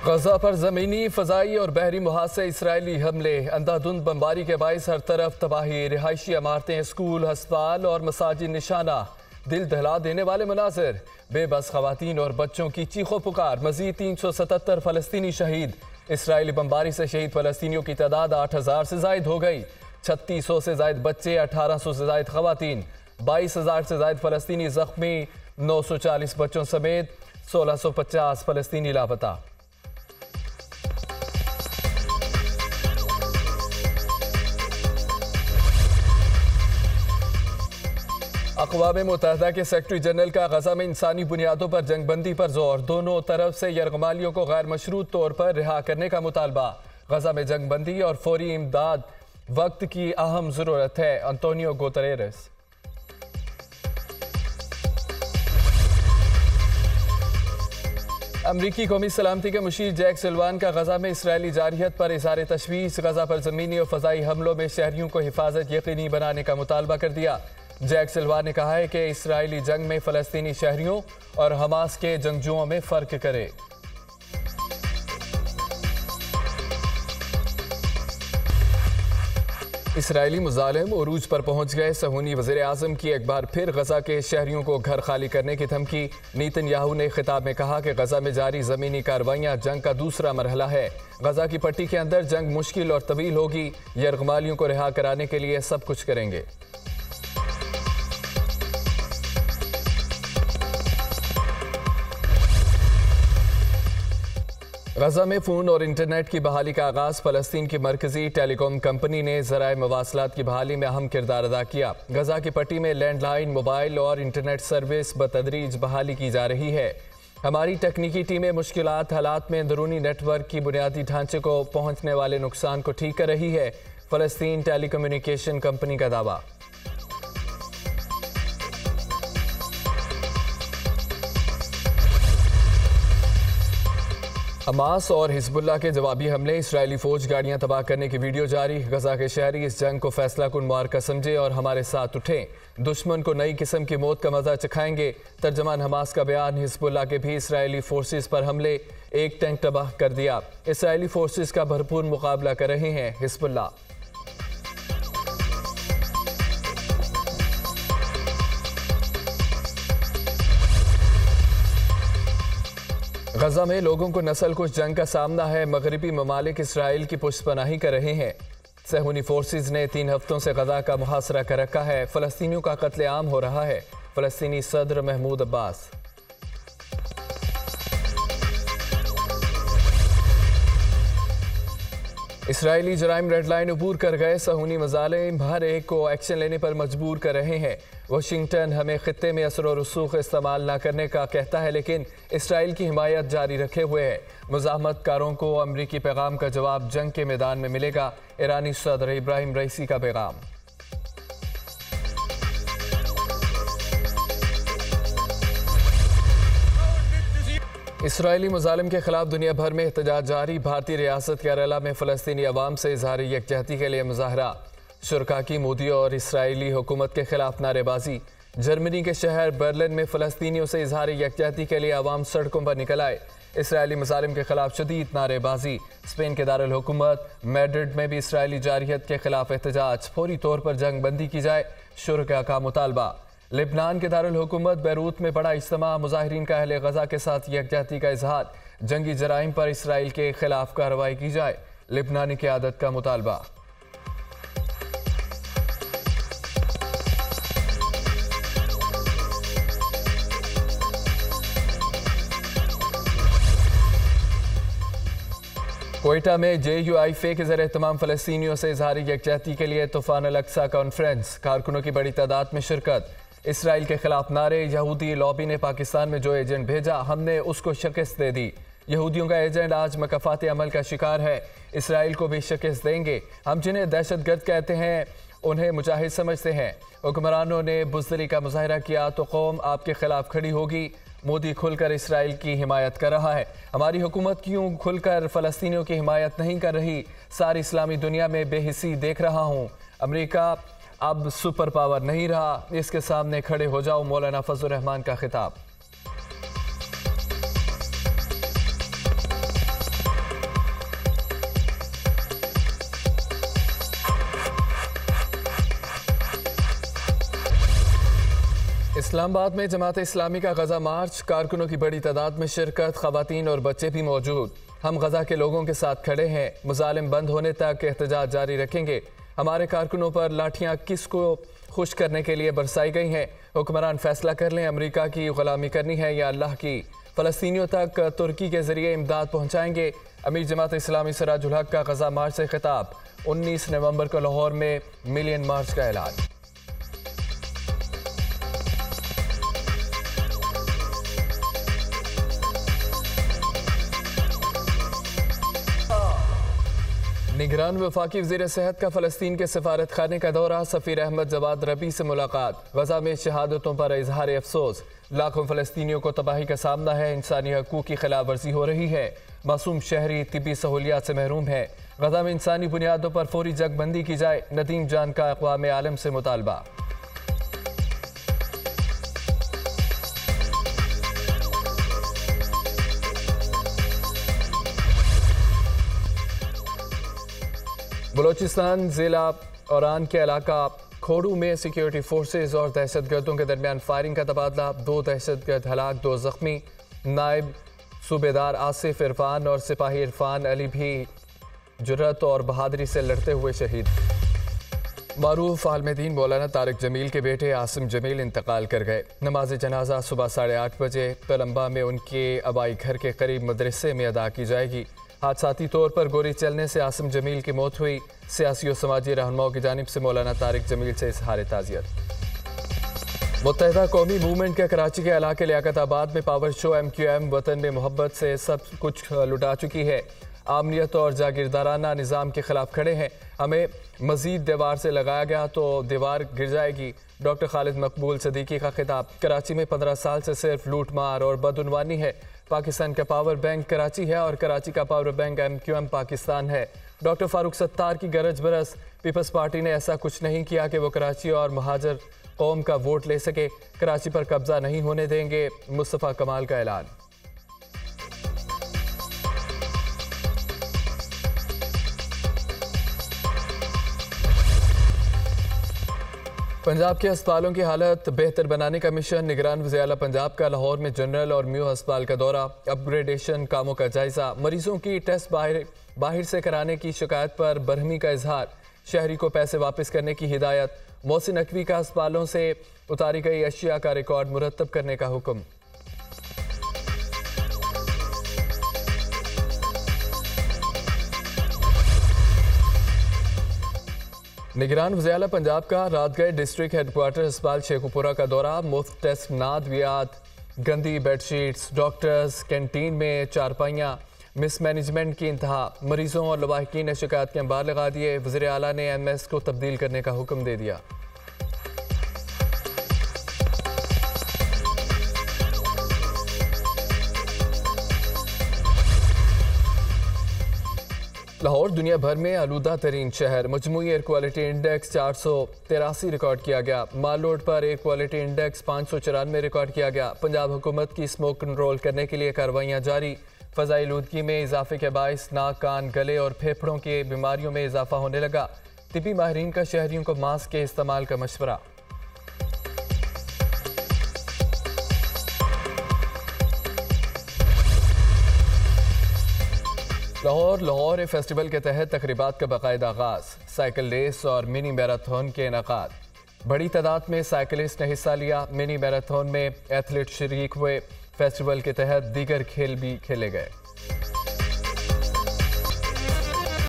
गजा पर जमीनी फजाई और बहरी मुहाज से इसराइली हमले, अंधाधुंध बमबारी के बायस हर तरफ़ तबाही, रिहायशी इमारतें, स्कूल, अस्पताल और मसाजिद निशाना। दिल दहला देने वाले मनाजिर, बेबस खवतान और बच्चों की चीखो पुकार। मजीद तीन सौ सतहत्तर फलस्तीनी शहीद। इसराइली बमबारी से शहीद फलस्तीनियों की तादाद आठ हज़ार से जायद हो गई। छत्तीस सौ से जायद बच्चे, अठारह सौ से जायद खवतान बाईस हज़ार से जायद फलस्तीनी जख्मी। नौ सौ चालीस बच्चों समेत सोलह सौ पचास फलस्तीनी लापता। अकवा मुतहदा के सेक्रटरी जनरल का गजा में इंसानी बुनियादों पर जंगबंदी पर ज़ोर। दोनों तरफ़ से यरगमालियों को गैर मशरूत तौर पर रिहा करने का मुतालबा। गजा में जंगबंदी और फौरी इमदाद वक्त की अहम ज़रूरत है। Antonio Guterres. अमरीकी कौमी सलामती के मुशीर जैक सिलवान का गजा में इसराइली जारियत पर इजहार तशवीश। गजा पर ज़मीनी और फ़जाई हमलों में शहरियों को हिफाजत यकीनी बनाने का मुतालबा कर दिया। जैक सिल्वा ने कहा है कि इसराइली जंग में फ़लस्तीनी शहरियों और हमास के जंगजुओं में फ़र्क करे। इसराइली मुजालिम उरूज पर पहुँच गए। सहूनी वज़ीर आज़म की एक बार फिर गजा के शहरियों को घर खाली करने की धमकी। नीतन याहू ने खिताब में कहा कि गजा में जारी जमीनी कार्रवाइयाँ जंग का दूसरा मरहला है। गजा की पट्टी के अंदर जंग मुश्किल और तवील होगी। यरगमालियों को रिहा कराने के लिए सब कुछ करेंगे। गजा में फ़ोन और इंटरनेट की बहाली का आगाज़, फ़लस्तीन की मरकजी टेलीकॉम कंपनी ने ज़राए मवासलात की बहाली में अहम किरदार अदा किया। गजा की पट्टी में लैंडलाइन, मोबाइल और इंटरनेट सर्विस बतदरीज बहाली की जा रही है। हमारी तकनीकी टीमें मुश्किल हालात में अंदरूनी नेटवर्क की बुनियादी ढांचे को पहुँचने वाले नुकसान को ठीक कर रही है, फ़लस्तीन टेलीकम्युनिकेशन कंपनी का दावा। हमास और हिजबुल्ला के जवाबी हमले, इसराइली फौज गाड़ियाँ तबाह करने की वीडियो जारी। गजा के शहरी इस जंग को फैसला कुन मार्का समझे और हमारे साथ उठें। दुश्मन को नई किस्म की मौत का मज़ा चखाएँगे। तर्जमान हमास का बयान हिजबुल्ला के भी इसराइली फोर्सेस पर हमले, एक टैंक तबाह कर दिया। इसराइली फोर्सेस का भरपूर मुकाबला कर रहे हैं हिजबुल्ला गजा में लोगों को नस्ल कुछ जंग का सामना है। मगरबी ममालिक इसराइल की पुष्पनाही कर रहे हैं। सहूनी फोर्सेज ने तीन हफ्तों से गजा का मुहासरा कर रखा है। फ़लस्तियों का कत्ले आम हो रहा है। फलस्तनी सदर महमूद अब्बास। इसराइली जराइम रेड लाइन अबूर कर गए। सहूनी मजालिम हर एक को एक्शन लेने पर मजबूर कर रहे हैं। वाशिंगटन हमें खत्े में असर रसूख इस्तेमाल ना करने का कहता है, लेकिन इसराइल की हिमायत जारी रखे हुए है। मजामत कारों को अमरीकी पैगाम का जवाब जंग के मैदान में मिलेगा। ईरानी सदर इब्राहिम रईसी का पैगाम। इसराइली मुजालिम के खिलाफ दुनिया भर में एहतजाज जारी। भारतीय रियासत केरला में फ़लस्तनी अवाम से इजहार यकजहती के लिए मुजाहरा। शुरा की मोदी और इसराइली हुकूमत के खिलाफ नारेबाजी। जर्मनी के शहर बर्लिन में फ़लस्तियों से इजहार यकजहती के लिए आवाम सड़कों पर निकल आए। इसराइली मुजालिम के खिलाफ शदीद नारेबाजी। स्पेन के दारकूमत मेड्रिड में भी इसराइली जारियत के खिलाफ एहतजाज। फौरी तौर पर जंग बंदी की जाए शुरा का मुतालबा। लिबनान के दारकूमत बैरूत में बड़ा इज्तम मुजाहरीन का अहल गजा के साथ यकजहती का इजहार। जंगी जराइम पर इसराइल के खिलाफ कार्रवाई की जाए। लिबनानी क्यादत का मुतालबा। कोयटा में जे यू आई फे के ज़रिए तमाम फलस्तियों से इजहार यकजहती के लिए तूफ़ान अलक्सा कॉन्फ्रेंस। कारकुनों की बड़ी तादाद में शिरकत। इसराइल के खिलाफ नारे, यहूदी लॉबी ने पाकिस्तान में जो एजेंट भेजा, हमने उसको शिकस्त दे दी। यहूदियों का एजेंट आज मकफात अमल का शिकार है। इसराइल को भी शिकस्त देंगे। हम जिन्हें दहशत गर्द कहते हैं, उन्हें मुजाहिद समझते हैं। हुक्मरानों ने बुजदली का मुजाहरा किया तो कौम आपके खिलाफ खड़ी होगी। मोदी खुलकर इसराइल की हिमायत कर रहा है। हमारी हुकूमत क्यों खुलकर फ़लस्तियों की हिमायत नहीं कर रही? सारी इस्लामी दुनिया में बेहिसी देख रहा हूँ। अमरीका अब सुपर पावर नहीं रहा, इसके सामने खड़े हो जाओ मौलाना फजल रहमान का खिताब। इस्लामाबाद में जमात इस्लामी का गजा मार्च, कारकुनों की बड़ी तादाद में शिरकत खातन और बच्चे भी मौजूद। हम गजा के लोगों के साथ खड़े हैं, मुजालिम बंद होने तक एहतजाज जारी रखेंगे। हमारे कारकुनों पर लाठियाँ किसको खुश करने के लिए बरसाई गई हैं? हुक्मरान फैसला कर लें, अमरीका की गुलामी करनी है या अल्लाह की? फ़लस्तियों तक तुर्की के ज़रिए इमदाद पहुँचाएँगे। अमीर जमात इस्लामी सराजुल हक का गजा मार्च से खिताब, उन्नीस नवंबर को लाहौर में मिलियन मार्च का ऐलान। निगरान वफाकी वजी सेहत का फ़लस्तीन के सफारत खाने का दौरा सफ़ी अहमद जवाद रबी से मुलाकात। गजा में शहादतों पर इजहार अफसोस। लाखों फ़लस्तियों को तबाही का सामना है। इंसानी हकूक़ की खिलाफ वर्जी हो रही है। मासूम शहरी तबी सहूलियात से महरूम है। गजा में इंसानी बुनियादों पर फौरी जगबंदी की जाए। नदीम जान का अकवा आलम से मुतालबा। बलोचिस्तान ज़िला औरान के इलाका खोड़ू में सिक्योरिटी फोर्सेज और दहशत गर्दों के दरमियान फायरिंग का तबादला। दो दहशत गर्द हलाक, दो जख्मी। नायब सूबेदार आसिफ इरफान और सिपाही इरफान अली भी जुरत और बहादरी से लड़ते हुए शहीद। मरूफ आलमदीन मौलाना तारक जमील के बेटे आसिम जमील इंतकाल कर गए। नमाज़ जनाजा सुबह साढ़े आठ बजे तलम्बा में उनके आबाई घर के करीब मदरसे में अदा की जाएगी। हादसाती तौर पर गोली चलने से आसम जमील की मौत हुई। सियासी और समाजी रहनुमाओं की जानब से मौलाना तारिक जमील से इजहार ताज़ियत। मुतहदा कौमी मूवमेंट के कराची के इलाके लियाकताबाद में power show M Q M वतन में मोहब्बत से सब कुछ लुटा चुकी है। आमनीत और जागीरदाराना निज़ाम के खिलाफ खड़े हैं। हमें मजीद दीवार से लगाया गया तो दीवार गिर जाएगी। डॉक्टर खालिद मकबूल सदीकी का खिताब। कराची में पंद्रह साल से सिर्फ़ लूट मार और बदनवानी है। पाकिस्तान का पावर बैंक कराची है और कराची का power bank M Q M Pakistan है। डॉक्टर फारूक सत्तार की गरज बरस, पीपल्स पार्टी ने ऐसा कुछ नहीं किया कि वो कराची और महाजर कौम का वोट ले सके। कराची पर कब्जा नहीं होने देंगे, मुस्तफ़ा कमाल का ऐलान। पंजाब के अस्पतालों की हालत बेहतर बनाने का मिशन, निगरान वजी पंजाब का लाहौर में जनरल और म्यू अस्पताल का दौरा, अपग्रेडेशन कामों का जायजा, मरीजों की टेस्ट बाहर बाहर से कराने की शिकायत पर बरहमी का इजहार, शहरी को पैसे वापस करने की हिदायत, मोहसिन नकवी का अस्पतालों से उतारी गई अशिया का रिकॉर्ड मुरतब करने का हुक्म। निगरान वजियाला पंजाब का रातगढ़ डिस्ट्रिक्ट हेडक्वार्टर अस्पताल शेखुपुरा का दौरा। मुफ़्त टेस्ट नादवियात। गंदी बेडशीट्स। डॉक्टर्स कैंटीन में चारपाइयाँ। मिसमैनेजमेंट की इंतहा। मरीजों और लवाहकिन ने शिकायत के अंबार लगा दिए। वजी अला ने एम एस को तब्दील करने का हुक्म दे दिया। लाहौर दुनिया भर में आलूदा तरीन शहर। मजमू एयर क्वालिटी इंडेक्स चार सौ तिरासी रिकॉर्ड किया गया। माल रोड पर एयर क्वालिटी इंडेक्स पाँच सौ चौरानवे रिकॉर्ड किया गया। पंजाब हुकूमत की स्मोक कंट्रोल करने के लिए कार्रवाइयाँ जारी। फ़जाई लूदगी में इजाफे के बायस, नाक, कान, गले और फेफड़ों की बीमारियों में इजाफा होने लगा। तिबी माहरीन का शहरीों को मास्क के इस्तेमाल का मशवरा। लाहौर लाहौर फेस्टिवल के तहत तकरीबा का बाकायदा आगाज़ साइकिल रेस और मिनी मैराथन के इनका बड़ी तादाद में साइकिलिस्ट ने हिस्सा लिया। मिनी मैराथन में एथलीट शरीक हुए। फेस्टिवल के तहत दीगर खेल भी खेले गए।